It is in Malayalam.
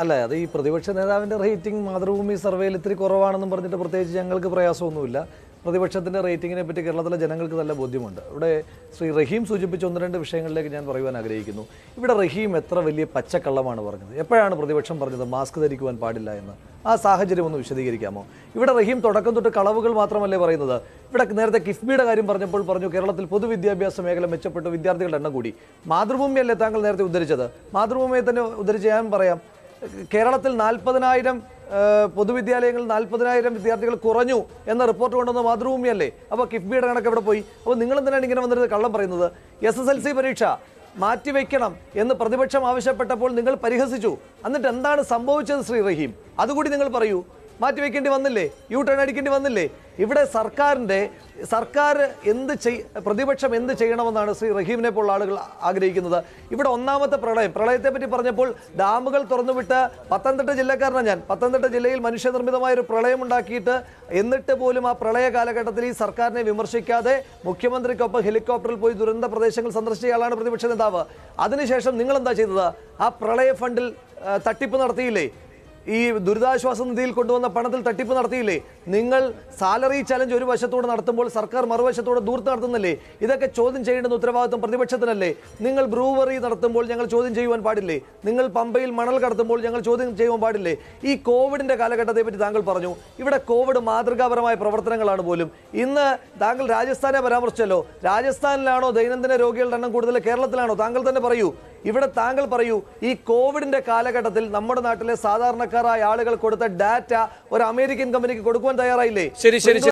അല്ല അത് ഈ പ്രതിപക്ഷ നേതാവിന്റെ റേറ്റിംഗ് മാതൃഭൂമി സർവേയിൽ ഇത്തിരി കുറവാണെന്നും പറഞ്ഞിട്ട് പ്രത്യേകിച്ച് ഞങ്ങൾക്ക് പ്രയാസമൊന്നുമില്ല. പ്രതിപക്ഷത്തിന്റെ റേറ്റിംഗിനെ പറ്റി കേരളത്തിലെ ജനങ്ങൾക്ക് നല്ല ബോധ്യമുണ്ട്. ഇവിടെ ശ്രീ റഹീം സൂചിപ്പിച്ച ഒന്ന് രണ്ട് വിഷയങ്ങളിലേക്ക് ഞാൻ പറയുവാൻ ആഗ്രഹിക്കുന്നു. ഇവിടെ റഹീം എത്ര വലിയ പച്ചക്കള്ളമാണ് പറഞ്ഞത്? എപ്പോഴാണ് പ്രതിപക്ഷം പറഞ്ഞത് മാസ്ക് ധരിക്കുവാൻ പാടില്ല എന്ന്? ആ സാഹചര്യം ഒന്ന് വിശദീകരിക്കാമോ? ഇവിടെ റഹീം തുടക്കം തൊട്ട് കളവുകൾ മാത്രമല്ലേ പറയുന്നത്? ഇവിടെ നേരത്തെ കിഫ്ബിയുടെ കാര്യം പറഞ്ഞപ്പോൾ പറഞ്ഞു കേരളത്തിൽ പൊതുവിദ്യാഭ്യാസ മേഖല മെച്ചപ്പെട്ടു വിദ്യാർത്ഥികളുടെ എണ്ണം കൂടി. മാതൃഭൂമിയല്ലേ താങ്കൾ നേരത്തെ ഉദ്ധരിച്ചത്? മാതൃഭൂമിയെ തന്നെ ഉദ്ധരിച്ച് ഞാൻ പറയാം. കേരളത്തിൽ നാൽപ്പതിനായിരം പൊതുവിദ്യാലയങ്ങളിൽ നാൽപ്പതിനായിരം വിദ്യാർത്ഥികൾ കുറഞ്ഞു എന്ന റിപ്പോർട്ട് കൊണ്ടുവന്ന മാതൃഭൂമിയല്ലേ? അപ്പോൾ കിഫ്ബിയുടെ കണക്ക് എവിടെ പോയി? അപ്പോൾ നിങ്ങൾ എന്തിനാണ് ഇങ്ങനെ വന്നിട്ട് കള്ളം പറയുന്നത്? എസ് എസ് എൽ സി പരീക്ഷ മാറ്റിവെക്കണം എന്ന് പ്രതിപക്ഷം ആവശ്യപ്പെട്ടപ്പോൾ നിങ്ങൾ പരിഹസിച്ചു. എന്നിട്ട് എന്താണ് സംഭവിച്ചത് ശ്രീ റഹീം? അതുകൂടി നിങ്ങൾ പറയൂ. മാറ്റിവെക്കേണ്ടി വന്നില്ലേ? യു ടേൺ അടിക്കേണ്ടി വന്നില്ലേ? ഇവിടെ സർക്കാരിന്റെ സർക്കാർ എന്ത് ചെയ് പ്രതിപക്ഷം എന്ത് ചെയ്യണമെന്നാണ് ശ്രീ റഹീമിനെ പോലുള്ള ആളുകൾ ആഗ്രഹിക്കുന്നത്. ഇവിടെ ഒന്നാമത്തെ പ്രളയം. പ്രളയത്തെ പറ്റി പറഞ്ഞപ്പോൾ ഡാമുകൾ തുറന്നുവിട്ട് പത്തനംതിട്ട ജില്ലക്കാരനാണ് ഞാൻ. പത്തനംതിട്ട ജില്ലയിൽ മനുഷ്യനിർമ്മിതമായ ഒരു പ്രളയം ഉണ്ടാക്കിയിട്ട് എന്നിട്ട് പോലും ആ പ്രളയ കാലഘട്ടത്തിൽ ഈ സർക്കാരിനെ വിമർശിക്കാതെ മുഖ്യമന്ത്രിക്കൊപ്പം ഹെലികോപ്റ്ററിൽ പോയി ദുരന്ത പ്രദേശങ്ങൾ സന്ദർശിച്ചയാളാണ് പ്രതിപക്ഷ നേതാവ്. അതിനുശേഷം നിങ്ങൾ എന്താ ചെയ്തത്? ആ പ്രളയ ഫണ്ടിൽ തട്ടിപ്പ് നടത്തിയില്ലേ? ഈ ദുരിതാശ്വാസ നിധിയിൽ കൊണ്ടുവന്ന പണത്തിൽ തട്ടിപ്പ് നടത്തിയില്ലേ? നിങ്ങൾ സാലറി ചലഞ്ച് ഒരു വശത്തോടെ നടത്തുമ്പോൾ സർക്കാർ മറുവശത്തോടെ ദൂർത്ത് നടത്തുന്നില്ലേ? ഇതൊക്കെ ചോദ്യം ചെയ്യേണ്ടുന്ന ഉത്തരവാദിത്വം പ്രതിപക്ഷത്തിനല്ലേ? നിങ്ങൾ ബ്രൂവറി നടത്തുമ്പോൾ ഞങ്ങൾ ചോദ്യം ചെയ്യുവാൻ പാടില്ലേ? നിങ്ങൾ പമ്പയിൽ മണൽ കടത്തുമ്പോൾ ഞങ്ങൾ ചോദ്യം ചെയ്യുവാൻ പാടില്ലേ? ഈ കോവിഡിന്റെ കാലഘട്ടത്തെ പറ്റി താങ്കൾ പറഞ്ഞു. ഇവിടെ കോവിഡ് മാതൃകാപരമായ പ്രവർത്തനങ്ങളാണ് പോലും. ഇന്ന് താങ്കൾ രാജസ്ഥാനെ പരാമർശിച്ചല്ലോ. രാജസ്ഥാനിലാണോ ദൈനംദിന രോഗികളുടെ എണ്ണം കൂടുതൽ? കേരളത്തിലാണോ? താങ്കൾ തന്നെ പറയൂ. ഇവിടെ താങ്കൾ പറയൂ ഈ കോവിഡിന്റെ കാലഘട്ടത്തിൽ നമ്മുടെ നാട്ടിലെ സാധാരണക്കാരായ ആളുകൾ കൊടുത്ത ഡാറ്റ ഒരു അമേരിക്കൻ കമ്പനിക്ക് കൊടുക്കുവാൻ തയ്യാറായില്ലേ? ശരി ശരി ശരി.